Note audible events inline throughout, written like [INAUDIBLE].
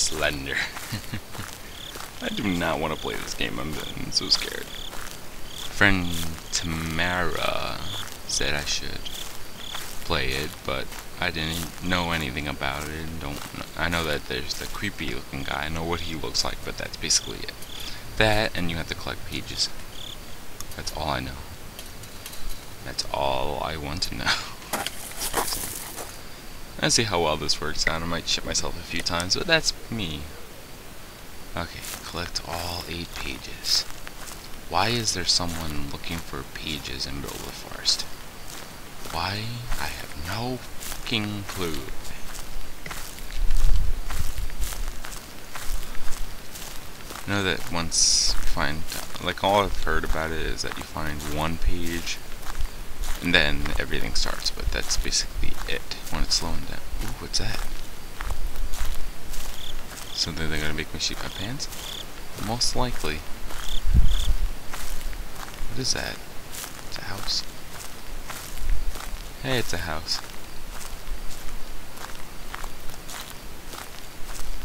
slender. [LAUGHS] I do not want to play this game. I'm, I'm so scared. Friend Tamara said I should play it, but I didn't know anything about it. Don't I know that there's the creepy looking guy. I know what he looks like, but that's basically it. That and you have to collect pages. That's all I know. That's all I want to know. [LAUGHS] Let's see how well this works out. I might shit myself a few times, but that's me. Okay, collect all eight pages. Why is there someone looking for pages in of the forest? Why? I have no fucking clue. I know that once you find, like all I've heard about it is that you find one page and then everything starts, but that's basically it when it's slowing down. Ooh, what's that? Something they're gonna make me shoot my pants? Most likely. What is that? It's a house. Hey, it's a house.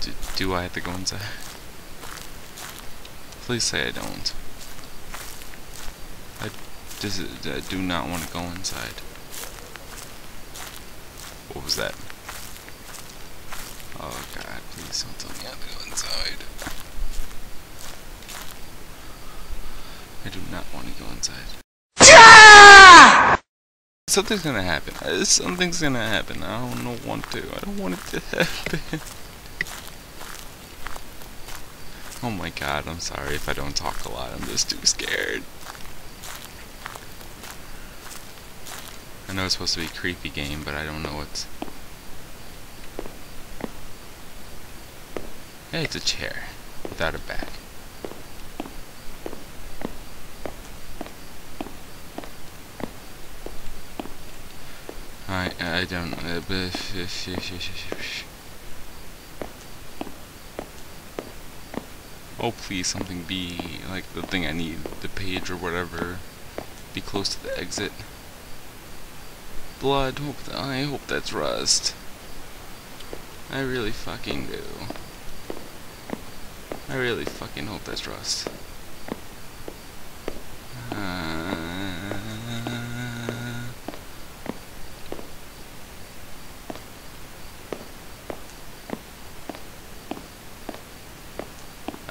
Do, do I have to go inside? [LAUGHS] Please say I don't. I just I do not want to go inside. What was that? Oh god, please don't tell me I have to go inside. I do not want to go inside. Something's gonna happen. Uh, Something's gonna happen. I don't want to. I don't want it to happen. [LAUGHS] Oh my god, I'm sorry if I don't talk a lot. I'm just too scared. I know it's supposed to be a creepy game, but I don't know what's... Hey, it's a chair. Without a back. I I don't Oh please something be like the thing I need, the page or whatever. Be close to the exit. Blood, hope I hope that's rust. I really fucking do. I really fucking hope that's rust.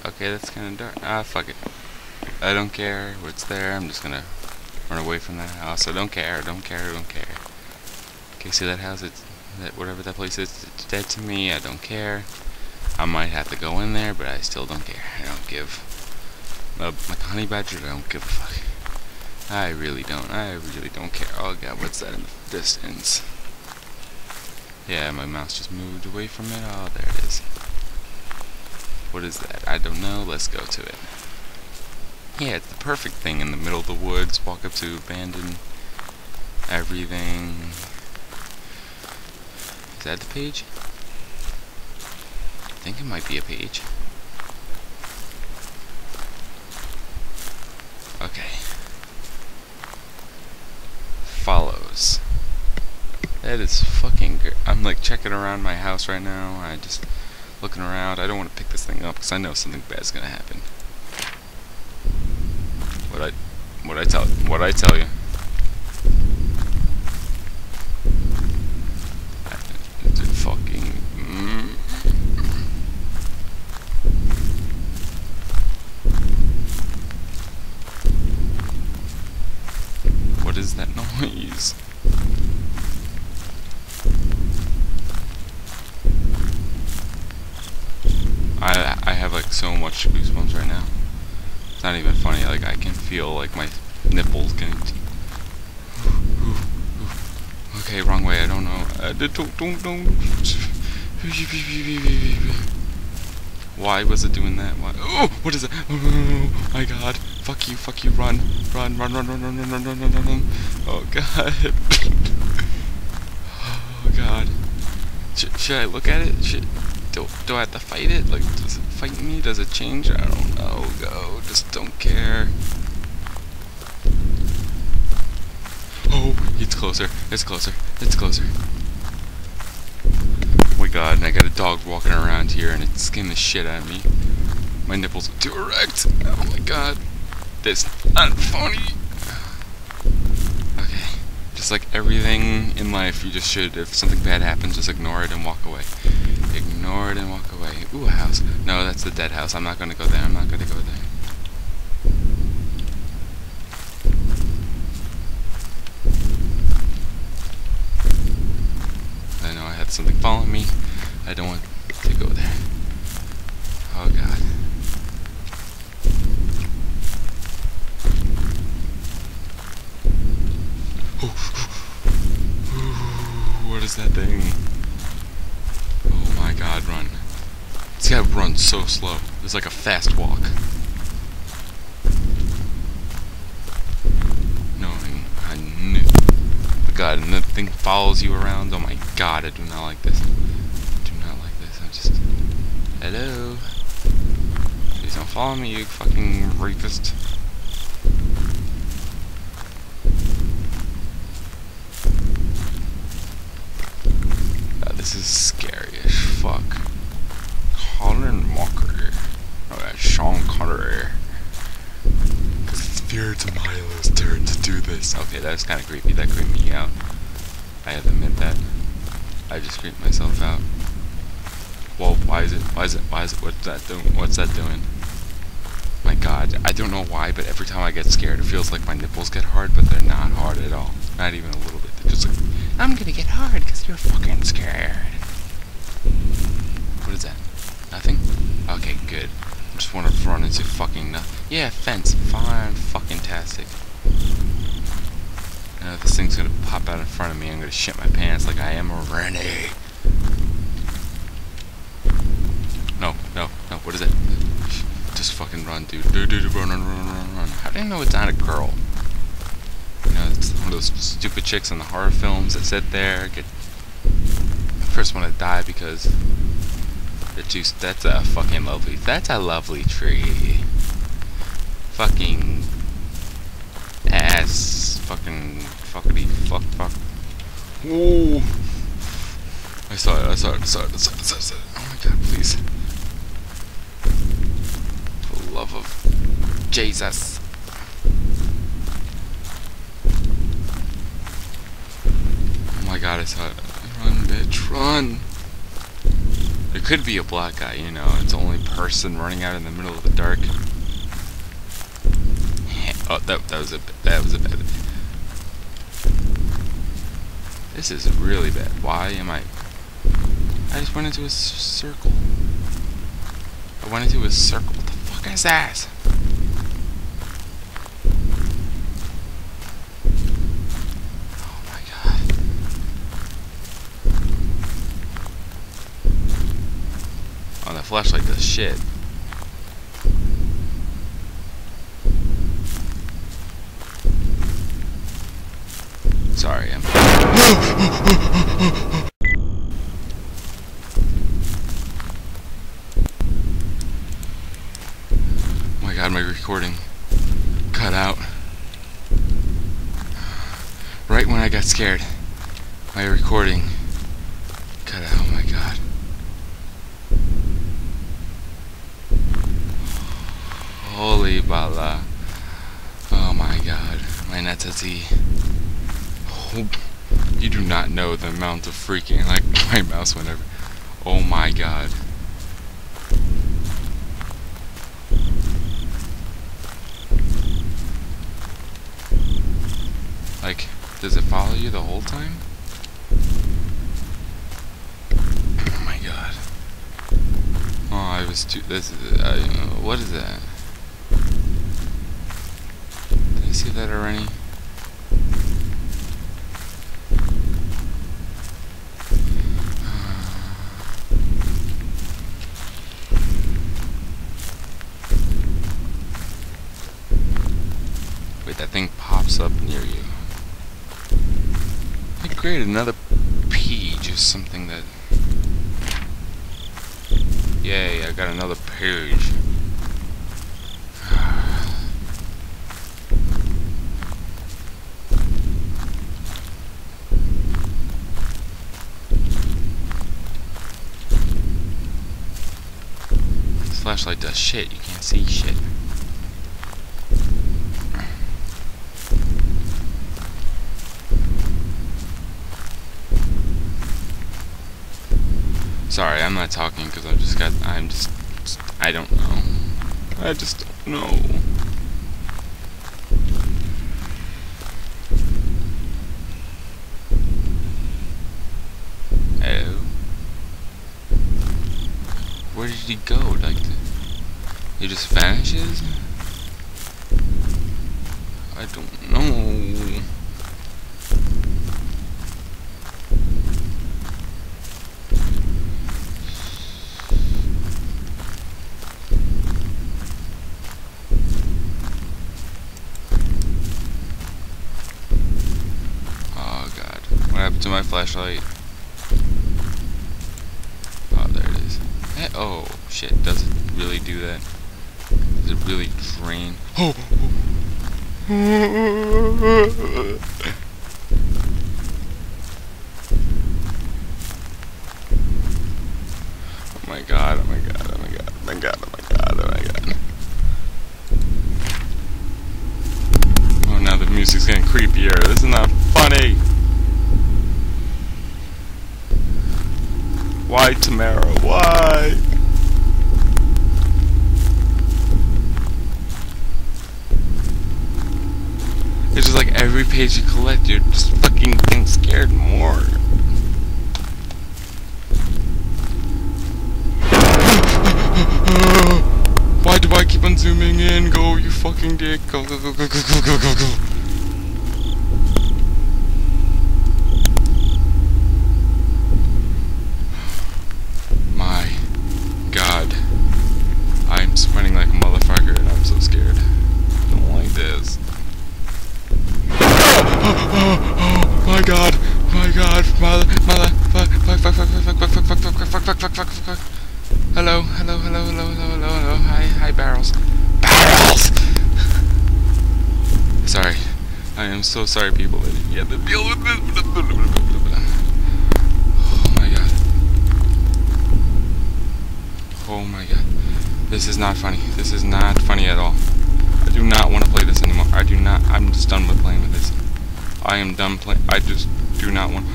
Okay, that's kind of dark. Ah, fuck it. I don't care what's there. I'm just gonna run away from that house. I don't care. Don't care. Don't care. Okay, see that house? It's that whatever that place is. It's dead to me. I don't care. I might have to go in there, but I still don't care. I don't give. Uh, honey badger, I don't give a fuck. I really don't. I really don't care. Oh god, what's that in the distance? Yeah, my mouse just moved away from it. Oh, there it is. What is that? I don't know. Let's go to it. Yeah, it's the perfect thing in the middle of the woods. Walk up to abandoned everything. Is that the page? I think it might be a page. Okay. Follows. That is fucking great. I'm like checking around my house right now. I just looking around. I don't want to pick this thing up because I know something bad's gonna happen. What I, what I tell, what I tell you. fucking. Mm. What is that noise? I I have like so much goosebumps right now. It's not even funny. Like I can feel like my nipples getting. Okay, wrong way. I don't know. Uh. Why was it doing that? Why? Oh, what is it? Oh my God! Fuck you! Fuck you! Run! Run! Run! Run! Run! Run! Run! Run! Run! Run! Run! Oh God! oh God! Should, should I look at it? Should do, do I have to fight it? Like, does it fight me? Does it change? I don't know. Go. Just don't care. Oh, it's closer. It's closer. It's closer. Oh my god, and I got a dog walking around here and it's scaring the shit out of me. My nipples are too erect. Oh my god. This not funny. Okay. Just like everything in life, you just should, if something bad happens, just ignore it and walk away. Ignore it and walk away. Ooh, a house. No, that's the dead house. I'm not gonna go there. I'm not gonna go there. I know I had something following me. I don't want to go there. Oh god. What is that thing? God, run. This guy runs so slow. It's like a fast walk. No, I, I knew. Oh god, and the thing follows you around. Oh my god, I do not like this. I do not like this. I'm just. Hello? Please don't follow me, you fucking rapist. God, this is scary fuck. Colin Walker. Oh, that's Sean Connery. Because it's Spirit to Milo's turn to do this. Okay, that was kind of creepy. That creeped me out. I have to admit that. I just creeped myself out. Whoa, why is it, why is it, why is it, what's that doing, what's that doing? My god, I don't know why, but every time I get scared, it feels like my nipples get hard, but they're not hard at all. Not even a little bit. They're just like, I'm gonna get hard because you're fucking scared. Nothing? Okay, good. I just want to run into fucking nothing. Yeah, fence. Fine, fucking tastic. Now this thing's gonna pop out in front of me. I'm gonna shit my pants like I am a Rennie. No, no, no. What is it? Just fucking run, dude. Dude, dude, run, run, run, run, run. How do you know it's not a girl? You know, it's one of those stupid chicks in the horror films that sit there, get first one to die because they're. That's a fucking lovely. That's a lovely tree. Fucking ass. Fucking fuckity fuck fuck. Whoa! I saw it. I saw it. I saw it. I saw it. I saw it. I saw it. Oh my god! Please. For the love of Jesus. Oh my god, I saw it. Run, bitch, run! It could be a black guy, you know, it's the only person running out in the middle of the dark. Oh, that, that was a that was a bad. This is really bad. Why am I? I just went into a circle. I went into a circle. What the fuck is that? Oh my god. Oh, that flashlight does shit. Sorry, I'm. oh my god, my recording cut out. Right when I got scared, my recording cut out. Oh my god. Holy bala. Oh my god. My he... Oh, you do not know the amount of freaking, like, [LAUGHS] my mouse went over. Oh my god. Like, does it follow you the whole time? Oh my god. Oh, I was too. This is. Uh, what is that? Did I see that already? Wait, that thing pops up near you. I created another P, just something that... Yay, I got another page. [SIGHS] flashlight does shit. You can't see shit. Sorry, I'm not talking because I just got. I'm just. I don't know. I just don't know. Hello? Where did he go? Like, he just vanishes? I don't know. Oh god. What happened to my flashlight? Oh, there it is. Eh, oh, shit. Does it really do that? Does it really drain? [GASPS] Oh! oh my god, oh my god, oh my god, oh my god, oh my god, oh my god. Oh, now the music's getting creepier. This is not funny. Why Tamara? Why? It's just like every page you collect, you're just fucking getting scared more. Why do I keep on zooming in? Go, you fucking dick. Go, go, go, go, go, go, go, go, go. Fuck, fuck, fuck, fuck. Hello, hello, hello, hello, hello, hello, hello. Hi, hi, barrels. Barrels! [LAUGHS] sorry. I am so sorry, people. You have to deal with this. [LAUGHS] Oh my god. Oh my god. This is not funny. This is not funny at all. I do not want to play this anymore. I do not. I'm just done with playing with this. I am done playing. I just do not want.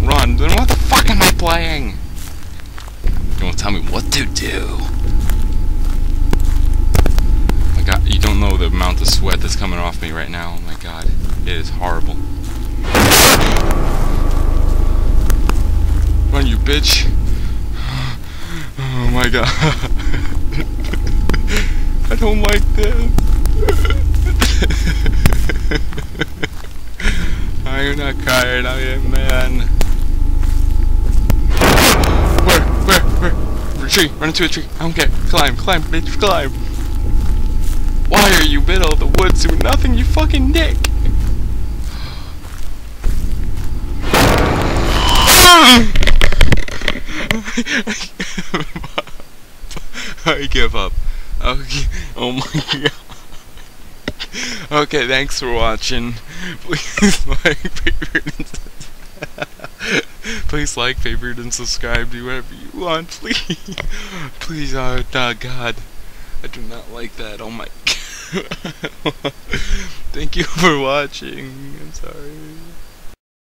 Can't run. Then what the fuck am I playing? You won't tell me what to do. My god, you don't know the amount of sweat that's coming off me right now. Oh my god. It is horrible. Run, you bitch. Oh my god. [LAUGHS] I don't like this. [LAUGHS] I am not tired, I am man. Tree, run into a tree. I don't care. Climb, climb, bitch, climb. Why are you middle of the woods doing nothing, you fucking dick? [LAUGHS] I give up. Okay. Oh my god. Okay, thanks for watching. Please [LAUGHS] like, favorite, [LAUGHS] please like, favorite, and subscribe. Do whatever you want, please. [LAUGHS] Please, oh God, I do not like that. Oh my. [LAUGHS] Thank you for watching. I'm sorry.